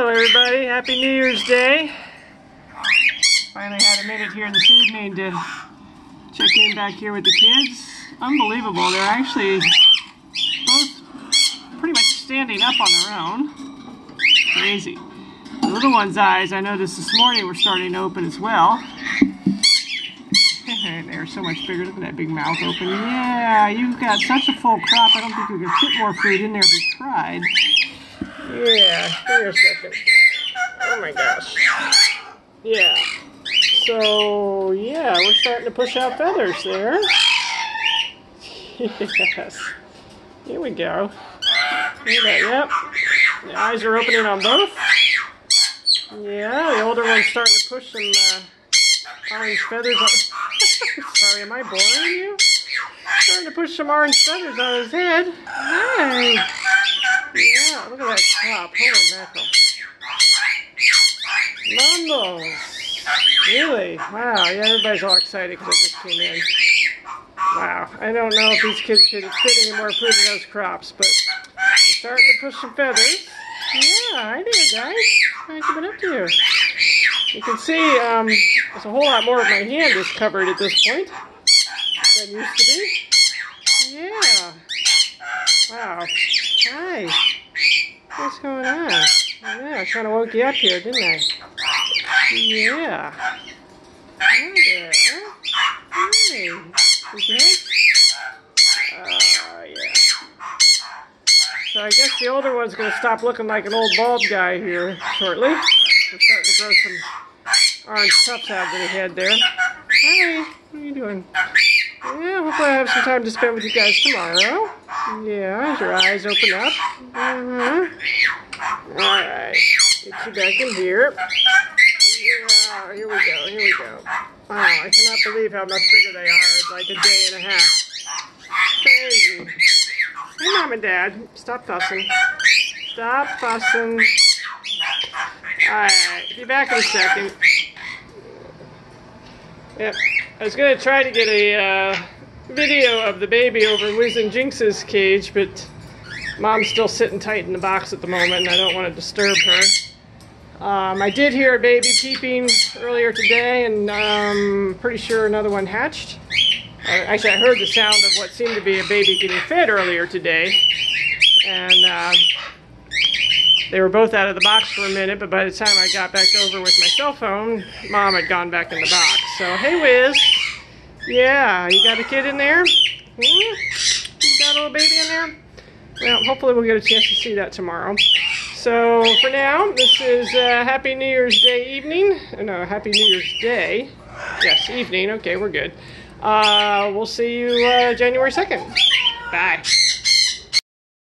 Hello everybody, Happy New Year's Day. Finally had a minute here in this evening to check in back here with the kids. Unbelievable, they're actually both pretty much standing up on their own. Crazy. The little one's eyes, I noticed this morning, were starting to open as well. They're so much bigger. Look at that big mouth open. Yeah, you've got such a full crop. I don't think you could fit more food in there if we tried. Yeah, give me a second. Oh my gosh. Yeah. So, yeah, we're starting to push out feathers there. Yes. Here we go. Yep. The eyes are opening on both. Yeah, the older one's starting to push some uh, orange feathers on. Sorry, am I boring you? Starting to push some orange feathers on his head. Hey. Yeah, look at that top. Holy mackerel. Mumbles. Really? Wow, yeah, everybody's all excited because I just came in. Wow, I don't know if these kids could fit any more food in those crops, but they're starting to push some feathers. Yeah, I did, guys. How's it been up to you? You can see um, there's a whole lot more of my hand is covered at this point than used to be. Yeah. Wow. Hi. What's going on? Yeah, I kind of woke you up here, didn't I? Yeah. Hi there. Hi. Good? Oh, yeah. So I guess the older one's going to stop looking like an old bald guy here shortly. We're starting to grow some orange tufts out of the head there. Hi, what are you doing? Yeah, hopefully I have some time to spend with you guys tomorrow. Yeah, as your eyes open up. Uh-huh. Alright, get you back in here. Yeah, here we go, here we go. Wow, I cannot believe how much bigger they are. It's like a day and a half. Crazy. Hey, Mom and Dad, stop fussing. Stop fussing. Alright, be back in a second. Yep. I was going to try to get a uh, video of the baby over Wiz and Jinx's cage, but Mom's still sitting tight in the box at the moment, and I don't want to disturb her. Um, I did hear a baby peeping earlier today, and um, pretty sure another one hatched. Uh, actually, I heard the sound of what seemed to be a baby getting fed earlier today, and uh, they were both out of the box for a minute, but by the time I got back over with my cell phone, Mom had gone back in the box. So, hey, Wiz. Yeah, you got a kid in there? Hmm? You got a little baby in there? Well, hopefully we'll get a chance to see that tomorrow. So, for now, this is uh, Happy New Year's Day evening. Uh, no, Happy New Year's Day. Yes, evening. Okay, we're good. Uh, we'll see you uh, January 2nd. Bye.